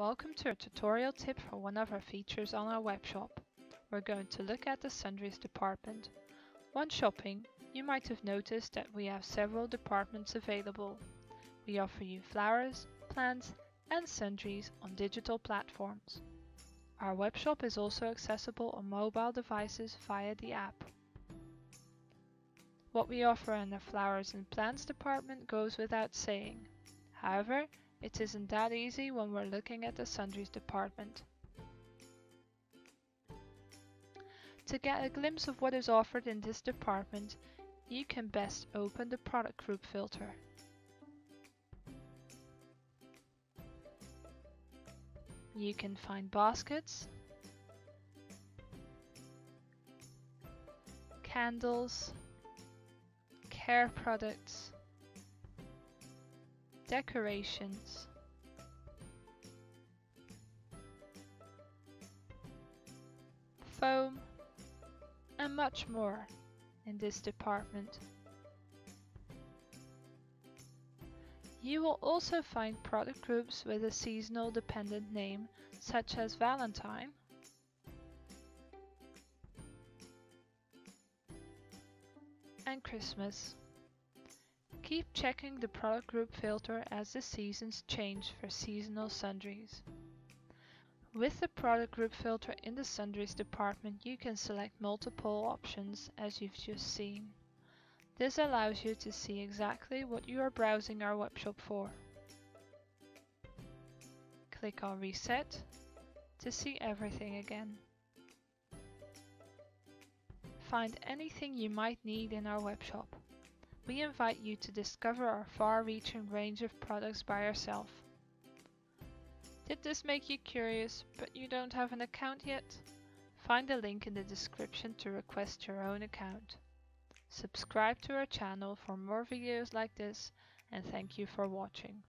Welcome to a tutorial tip for one of our features on our webshop. We're going to look at the sundries department. When shopping, you might have noticed that we have several departments available. We offer you flowers, plants and sundries on digital platforms. Our webshop is also accessible on mobile devices via the app. What we offer in the flowers and plants department goes without saying. However, it isn't that easy when we're looking at the sundries department. To get a glimpse of what is offered in this department, you can best open the product group filter. You can find baskets, candles, care products, decorations, foam, and much more in this department. You will also find product groups with a seasonal dependent name such as Valentine, and Christmas. Keep checking the product group filter as the seasons change for seasonal sundries. With the product group filter in the sundries department you can select multiple options as you've just seen. This allows you to see exactly what you are browsing our webshop for. Click on Reset to see everything again. Find anything you might need in our webshop we invite you to discover our far-reaching range of products by yourself. Did this make you curious, but you don't have an account yet? Find a link in the description to request your own account. Subscribe to our channel for more videos like this and thank you for watching.